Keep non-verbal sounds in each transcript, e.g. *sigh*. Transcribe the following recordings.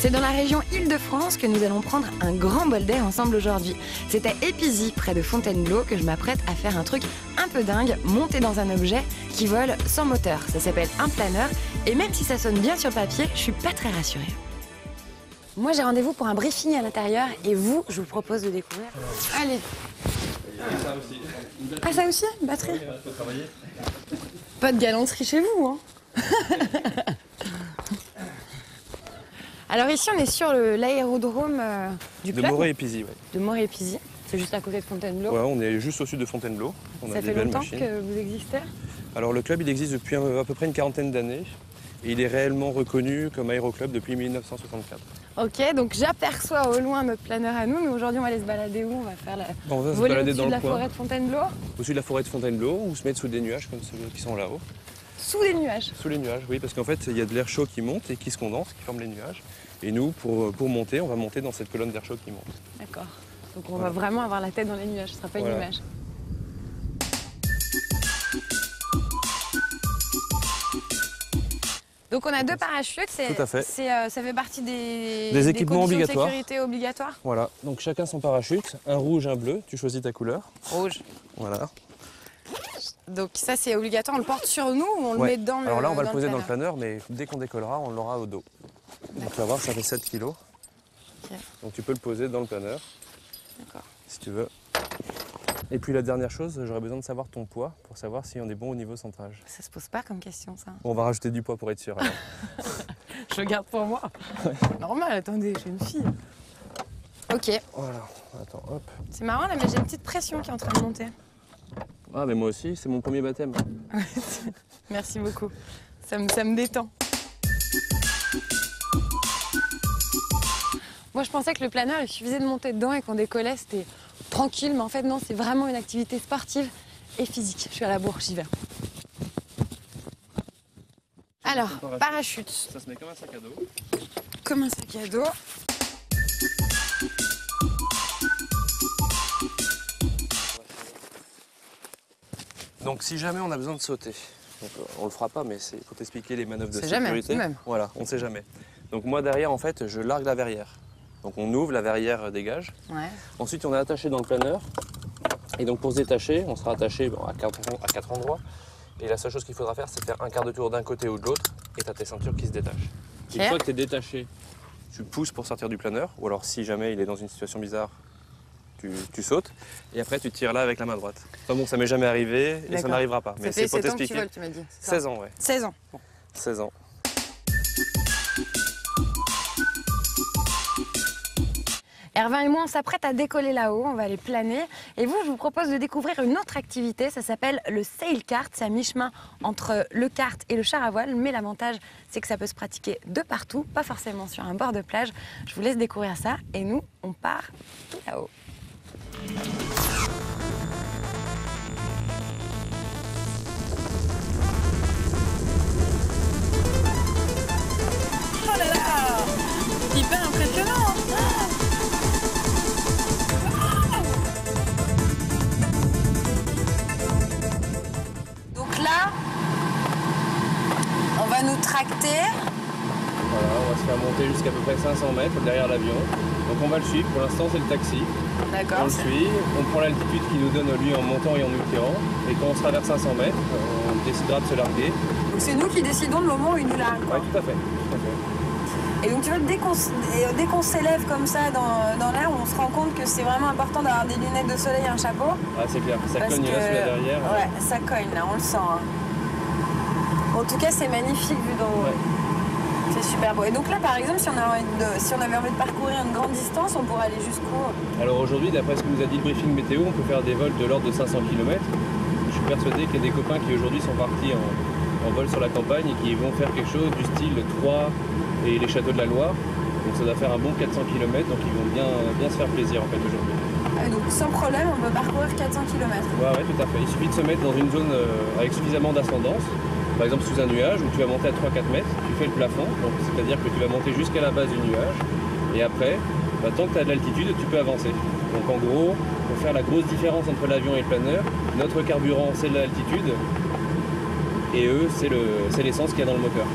C'est dans la région Île-de-France que nous allons prendre un grand bol d'air ensemble aujourd'hui. C'est à Épisy, près de Fontainebleau, que je m'apprête à faire un truc un peu dingue, monter dans un objet qui vole sans moteur. Ça s'appelle un planeur, et même si ça sonne bien sur papier, je suis pas très rassurée. Moi, j'ai rendez-vous pour un briefing à l'intérieur, et vous, je vous propose de découvrir. Allez. Ah, ça aussi? Une batterie Pas de galanterie chez vous, hein *laughs* Alors ici, on est sur l'aérodrome euh, du De club Moret et Pizy, ouais. de Morée-Épisy. C'est juste à côté de Fontainebleau. Ouais, on est juste au sud de Fontainebleau. On a ça des fait longtemps machines. que vous existez? Alors le club, il existe depuis à peu près une quarantaine d'années. Et il est réellement reconnu comme aéroclub depuis 1964. Ok, donc j'aperçois au loin notre planeur à nous, mais aujourd'hui on va aller se balader où? On va faire la... On va se balader au-dessus dans de le la coin, forêt de Fontainebleau, au-dessus de la forêt de Fontainebleau, ou se mettre sous des nuages comme ceux qui sont là-haut. Sous les nuages. Sous les nuages, oui, parce qu'en fait, il y a de l'air chaud qui monte et qui se condense, qui forme les nuages. Et nous, pour, pour monter, on va monter dans cette colonne d'air chaud qui monte. D'accord. Donc on Voilà. va vraiment avoir la tête dans les nuages, ce sera pas Voilà. une image. Donc on a deux parachutes, c'est, Tout à fait. c'est, euh, ça fait partie des, Des équipements obligatoires. de sécurité obligatoires. Voilà, donc chacun son parachute, un rouge, un bleu, tu choisis ta couleur. Rouge. Voilà. Donc ça c'est obligatoire, on le porte sur nous ou on le met dans le Alors là, on va le poser dans le planeur mais dès qu'on décollera, on l'aura au dos. Donc tu vas voir, ça fait 7 kilos. Ok. Donc tu peux le poser dans le planeur, D'accord. si tu veux. Et puis la dernière chose, j'aurais besoin de savoir ton poids pour savoir si on est bon au niveau centrage. Ça se pose pas comme question ça. Bon, on va rajouter du poids pour être sûr. alors. *laughs* Je le garde pour moi. Normal, attendez, suis une fille. Ok, voilà, attends, hop. c'est marrant là, mais j'ai une petite pression qui est en train de monter. Ah, mais moi aussi, c'est mon premier baptême. *laughs* Merci beaucoup. Ça me, ça me détend. Moi, je pensais que le planeur, il suffisait de monter dedans et qu'on décollait, c'était tranquille, mais en fait, non, c'est vraiment une activité sportive et physique. Je suis à la bourre, j'y vais. Alors, parachute, Ça se met comme un sac à dos. comme un sac à dos. Donc si jamais on a besoin de sauter, donc, on le fera pas, mais il faut t'expliquer les manœuvres de jamais, sécurité. de même. Voilà, on ne sait jamais. Donc moi derrière, en fait, je largue la verrière. Donc on ouvre, la verrière dégage. Ouais. Ensuite, on est attaché dans le planeur. Et donc pour se détacher, on sera attaché bon, à, quatre, à quatre endroits. Et la seule chose qu'il faudra faire, c'est faire un quart de tour d'un côté ou de l'autre. Et tu as tes ceintures qui se détachent. Une fois que tu es détaché, tu pousses pour sortir du planeur. Ou alors si jamais il est dans une situation bizarre, tu, tu sautes. Et après, tu tires là avec la main droite. Enfin bon, ça m'est jamais arrivé et ça n'arrivera pas. Mais c'est pour 7 ans que tu t'expliquer. voles, tu m'as dit. c'est ça 16 ans, ouais. 16 ans. 16 ans. Ervin et moi, on s'apprête à décoller là-haut, on va aller planer. Et vous, je vous propose de découvrir une autre activité, ça s'appelle le sail kart. C'est à mi-chemin entre le kart et le char à voile, mais l'avantage, c'est que ça peut se pratiquer de partout, pas forcément sur un bord de plage. Je vous laisse découvrir ça et nous, on part là-haut. Oh là là Hyper impressionnant hein. Donc là, on va nous tracter. Voilà, on va se faire monter jusqu'à peu près 500 mètres derrière l'avion. Donc on va le suivre. Pour l'instant, c'est le taxi. On D'accord. le suit, on prend l'altitude qu'il nous donne lui en montant et en nous tirant. Et quand on sera vers 500 mètres, on décidera de se larguer. Donc c'est nous qui décidons le moment où il nous largue. Oui, tout à fait. tout à fait. Et donc tu vois, dès qu'on dès qu'on s'élève comme ça dans, dans l'air, on se rend compte que c'est vraiment important d'avoir des lunettes de soleil et un chapeau. Ah, c'est clair, ça parce cogne que... là derrière. Ouais, ça cogne là, on le sent. hein. En tout cas, c'est magnifique vu d'en haut. Ouais. C'est super beau. Et donc là, par exemple, si on, a envie de- si on avait envie de parcourir une grande distance, on pourrait aller jusqu'où? Alors aujourd'hui, d'après ce que nous a dit le briefing météo, on peut faire des vols de l'ordre de 500 km. Je suis persuadé qu'il y a des copains qui aujourd'hui sont partis en, en vol sur la campagne et qui vont faire quelque chose du style Troyes et les châteaux de la Loire. Donc ça doit faire un bon 400 km, donc ils vont bien, bien se faire plaisir en fait aujourd'hui. Ah, Donc sans problème, on peut parcourir 400 km. Ouais, ouais, tout à fait. Il suffit de se mettre dans une zone euh, avec suffisamment d'ascendance, par exemple sous un nuage où tu vas monter à 3-4 mètres, tu fais le plafond, donc c'est-à-dire que tu vas monter jusqu'à la base du nuage, et après, bah, tant que tu as de l'altitude, tu peux avancer. Donc en gros, pour faire la grosse différence entre l'avion et le planeur, notre carburant c'est de l'altitude, et eux c'est le- l'essence qu'il y a dans le moteur.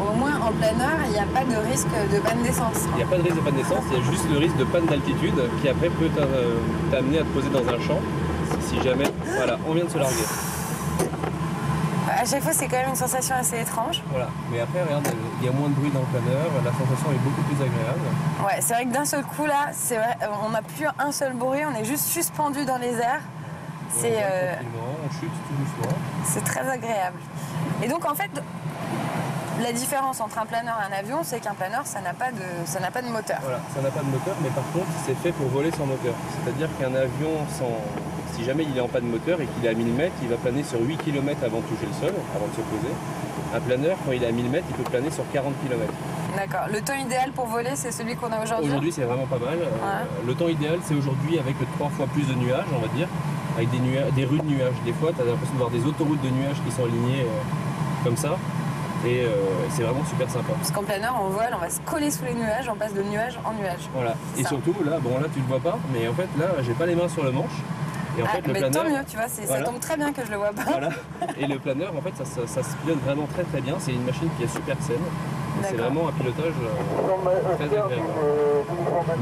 au moins en plein air, il n'y a pas de risque de panne d'essence. Il n'y a pas de risque de panne d'essence, il y a juste le risque de panne d'altitude qui après peut t'a- t'amener à te poser dans un champ si jamais, voilà, on vient de se larguer. À chaque fois, c'est quand même une sensation assez étrange. Voilà, mais après, regarde, il y a moins de bruit dans le planeur, la sensation est beaucoup plus agréable. Ouais, c'est vrai que d'un seul coup là, c'est vrai, on n'a plus un seul bruit, on est juste suspendu dans les airs. C'est euh, on chute tout doucement. c'est très agréable. Et donc en fait, la différence entre un planeur et un avion, c'est qu'un planeur, ça n'a pas de, ça n'a pas de moteur. Voilà, ça n'a pas de moteur, mais par contre, c'est fait pour voler sans moteur. C'est-à-dire qu'un avion, sans... si jamais il est en panne de moteur et qu'il est à 1000 mètres, il va planer sur 8 km avant de toucher le sol, avant de se poser. Un planeur, quand il est à 1000 mètres, il peut planer sur 40 km. D'accord. Le temps idéal pour voler, c'est celui qu'on a aujourd'hui. Aujourd'hui, c'est vraiment pas mal. Euh, Le temps idéal, c'est aujourd'hui avec trois fois plus de nuages, on va dire, avec des, nuages, des rues de nuages. Des fois, tu as l'impression de voir des autoroutes de nuages qui sont alignées euh, comme ça. Et euh, c'est vraiment super sympa. Parce qu'en planeur, on vole, on va se coller sous les nuages, on passe de nuage en nuage. Voilà. Et Ça. surtout, là, bon, là, tu le vois pas, mais en fait, là, j'ai pas les mains sur le manche. Et en Ah, fait, le mais planeur. tant mieux, tu vois, Voilà. ça tombe très bien que je le vois pas. Voilà. *laughs* Et le planeur, en fait, ça, ça- ça se pilote vraiment très très bien. C'est une machine qui est super saine. C'est vraiment un pilotage euh, très agréable.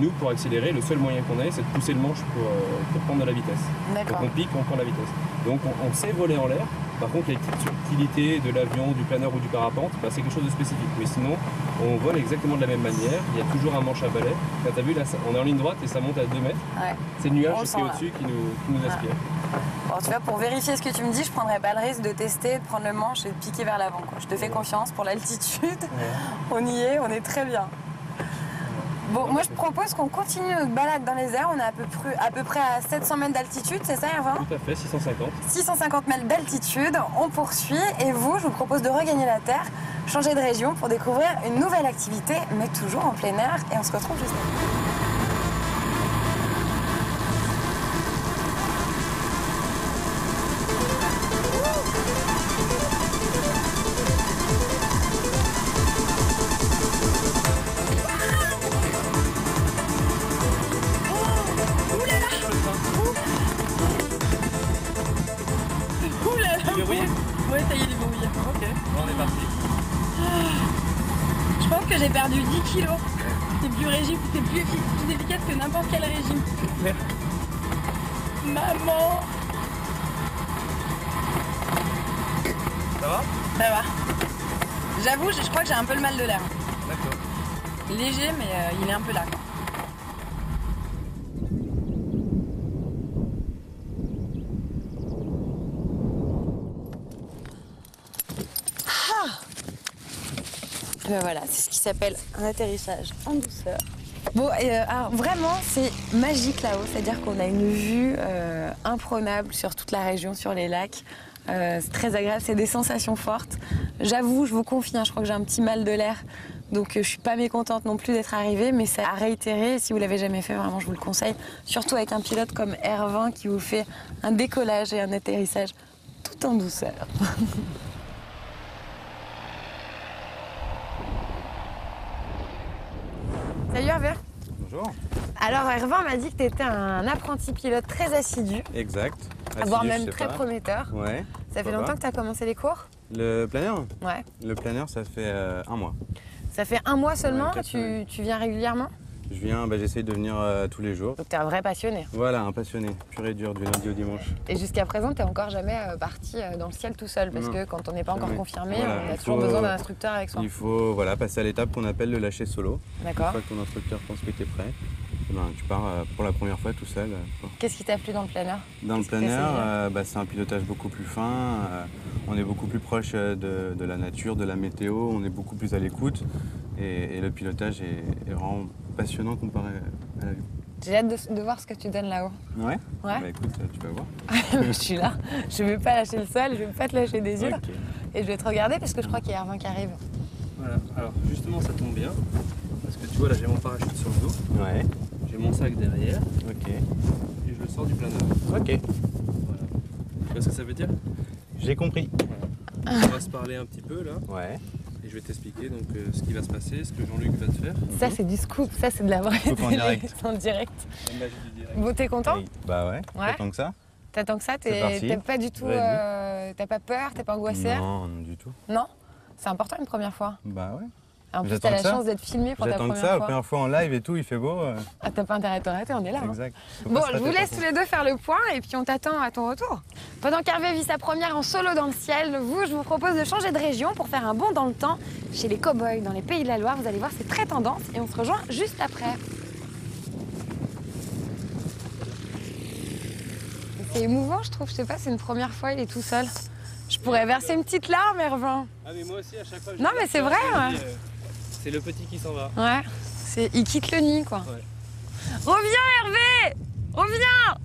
Nous, pour accélérer, le seul moyen qu'on ait, c'est de pousser le manche pour, euh, pour prendre de la vitesse. Quand on pique, on prend la vitesse. Donc on, on sait voler en l'air. Par contre, il y a une petite subtilité de l'avion, du planeur ou du parapente, bah, c'est quelque chose de spécifique. Mais sinon, on vole exactement de la même manière. Il y a toujours un manche à balai. Là, t'as vu, là, on est en ligne droite et ça monte à 2 mètres. Ouais. C'est le nuage qui est au-dessus qui nous, qui nous aspire. Bon, tu vois, pour vérifier ce que tu me dis, je prendrais pas le risque de tester, de prendre le manche et de piquer vers l'avant. Je te fais confiance pour l'altitude. *laughs* On y est, on est très bien. Bon, moi je propose qu'on continue notre balade dans les airs. On est à peu près à, peu près à 700 mètres d'altitude, c'est ça, Hervin Tout à fait, 650. 650 mètres d'altitude, on poursuit. Et vous, je vous propose de regagner la Terre, changer de région pour découvrir une nouvelle activité, mais toujours en plein air. Et on se retrouve juste après. Ouais, ça y est, il est verrouillé. Ok, on est parti. Je pense que j'ai perdu 10 kilos. C'est plus régime, c'est plus, effi- plus efficace que n'importe quel régime. *laughs* Maman Ça va? Ça va. J'avoue, je, je crois que j'ai un peu le mal de l'air. D'accord. Léger, mais euh, il est un peu là. quoi. Ben voilà, c'est ce qui s'appelle un atterrissage en douceur. Bon, euh, alors vraiment, c'est magique là-haut, c'est-à-dire qu'on a une vue euh, imprenable sur toute la région, sur les lacs. Euh, c'est très agréable, c'est des sensations fortes. J'avoue, je vous confie, hein, je crois que j'ai un petit mal de l'air, donc euh, je suis pas mécontente non plus d'être arrivée, mais c'est à réitérer. Si vous l'avez jamais fait, vraiment, je vous le conseille, surtout avec un pilote comme R20 qui vous fait un décollage et un atterrissage tout en douceur. *laughs* Salut Hervé Bonjour. Alors Hervé m'a dit que tu étais un apprenti pilote très assidu, Exact. voire Assidu, même je sais très pas. prometteur. Ouais. Ça fait longtemps pas. que tu as commencé les cours? Le planeur? Ouais. Le planeur, ça fait euh, un mois. Ça fait un mois seulement Ouais, tu viens régulièrement? Je viens, bah, j'essaye de venir euh, tous les jours. Donc tu es un vrai passionné. Voilà, un passionné, pur et dur, du lundi au dimanche. Et jusqu'à présent, tu encore jamais euh, parti euh, dans le ciel tout seul parce Non. que quand on n'est pas encore confirmé, Voilà, on a toujours faut- besoin d'un instructeur avec soi. Il faut voilà, passer à l'étape qu'on appelle le lâcher solo. Une D'accord fois que ton instructeur pense que tu es prêt, eh ben, tu pars pour la première fois tout seul. Qu'est-ce qui t'a plu dans le planeur? Dans le planeur, bah, c'est un pilotage beaucoup plus fin. on est beaucoup plus proche de, de la nature, de la météo. On est beaucoup plus à l'écoute. Et, et le pilotage est, est vraiment passionnant comparé à l'avion. J'ai hâte de, de voir ce que tu donnes là-haut. Ouais Ouais. Bah écoute, euh, tu vas voir. *laughs* je suis là, je vais pas lâcher le sol, je vais pas te lâcher des yeux et je vais te regarder parce que je crois qu'il y a Hervé qui arrive. Voilà, alors justement ça tombe bien, parce que tu vois là j'ai mon parachute sur le dos, Ouais, j'ai mon sac derrière ok. et je le sors du planeur. Ok, Voilà. Tu vois ce que ça veut dire? J'ai compris. On va se parler un petit peu là Ouais. Je vais t'expliquer donc euh, ce qui va se passer, ce que Jean-Luc va te faire. Ça, c'est du scoop, ça, c'est de la vraie Scoop en télé, direct. *laughs* en direct. La magie du direct. Bon, t'es content Hey, Bah ouais, Ouais. tant que ça T'attends que ça T'es pas du tout. Euh, T'as pas peur T'es pas angoissé Non, non du tout. Non? C'est important une première fois. Bah ouais. En plus, t'as la chance d'être filmé pour ta première ça, la fois. première fois en live et tout, il fait beau. euh, Ah, t'as pas intérêt à t'arrêter, on est là. hein. Exact. Bon, je vous laisse tous les deux faire le point et puis on t'attend à ton retour. Pendant qu'Hervé vit sa première en solo dans le ciel, vous, je vous propose de changer de région pour faire un bond dans le temps chez les cow-boys dans les pays de la Loire. Vous allez voir, c'est très tendance et on se rejoint juste après. C'est émouvant, je trouve. Je sais pas, c'est une première fois, il est tout seul. Je pourrais verser une petite larme, Hervé. Ah mais moi aussi à chaque fois. je Non, mais c'est vrai, C'est le petit qui s'en va. Ouais, c'est, il quitte le nid, quoi. Ouais. Reviens, Hervé Reviens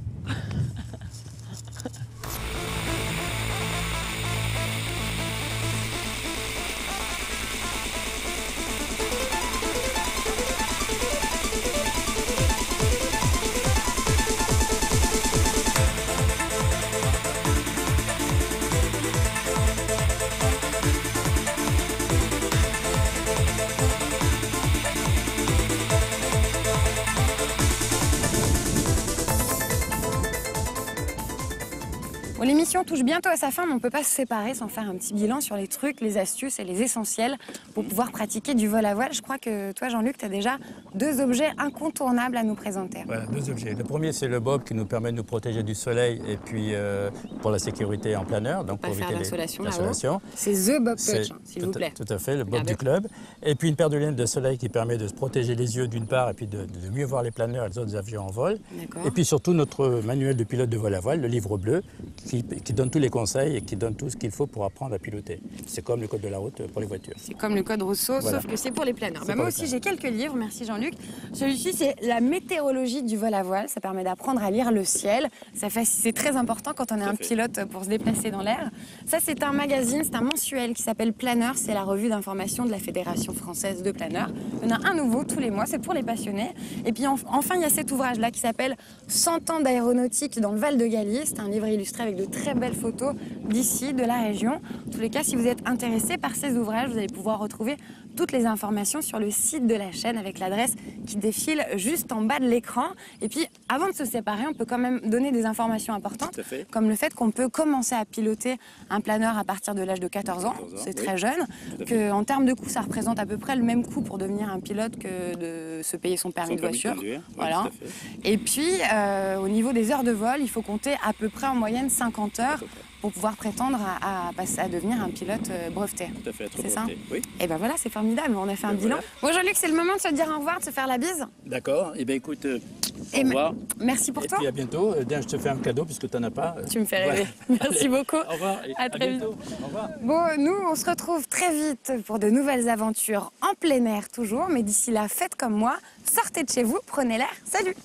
Bon, l'émission touche bientôt à sa fin, mais on ne peut pas se séparer sans faire un petit bilan sur les trucs, les astuces et les essentiels pour pouvoir pratiquer du vol à voile. Je crois que toi, Jean-Luc, tu as déjà deux objets incontournables à nous présenter. Voilà, deux objets. Le premier, c'est le bob qui nous permet de nous protéger du soleil et puis euh, pour la sécurité en planeur, donc Pas pour faire éviter l'insolation. C'est The Bob Touch, hein, s'il vous plaît. Tout à fait, le bob Regardez. du club. Et puis une paire de lunettes de soleil qui permet de se protéger les yeux d'une part et puis de, de mieux voir les planeurs et les autres avions en vol. Et puis surtout notre manuel de pilote de vol à voile, le livre bleu, qui, qui donne tous les conseils et qui donne tout ce qu'il faut pour apprendre à piloter. C'est comme le code de la route pour les voitures. C'est comme le code Rousseau, Voilà. sauf que c'est pour les planeurs. Bah, pour moi les aussi, j'ai quelques livres, merci Jean-Luc. Celui-ci, c'est La météorologie du vol à voile. Ça permet d'apprendre à lire le ciel. Ça fait- C'est très important quand on est un pilote pour se déplacer dans l'air. Ça, c'est un magazine, c'est un mensuel qui s'appelle Planeur. C'est la revue d'information de la Fédération française de planeurs. Il y en a un nouveau tous les mois, c'est pour les passionnés. Et puis en- enfin, il y a cet ouvrage-là qui s'appelle 100 ans d'aéronautique dans le Val de Galier. C'est un livre illustré avec de très belles photos d'ici, de la région. En tous les cas, si vous êtes intéressé par ces ouvrages, vous allez pouvoir retrouver toutes les informations sur le site de la chaîne avec l'adresse qui défile juste en bas de l'écran. Et puis, avant de se séparer, on peut quand même donner des informations importantes, comme le fait qu'on peut commencer à piloter un planeur à partir de l'âge de 14 ans. 14 ans, C'est oui. très jeune. Que, en termes de coût, ça représente à peu près le même coût pour devenir un pilote que de se payer son permis de voiture. Voilà. Et puis, euh, au niveau des heures de vol, il faut compter à peu près en moyenne 50 heures pour pouvoir prétendre à, à passer à devenir un pilote euh, breveté. Tout à fait, C'est ça Oui. Et ben voilà, c'est formidable, on a fait un Ben bilan. voilà. Bon Jean-Luc, c'est le moment de se dire au revoir, de se faire la bise. D'accord. Et bien écoute, euh, Et au revoir. Merci pour et toi. puis à bientôt. Euh, Tiens, je te fais un cadeau puisque tu n'en as pas. Euh, Tu me fais voilà. rêver. *laughs* Merci beaucoup. Au revoir. et À très vite. bientôt. Au revoir. Bon, nous, on se retrouve très vite pour de nouvelles aventures en plein air toujours, mais d'ici là, faites comme moi, sortez de chez vous, prenez l'air. Salut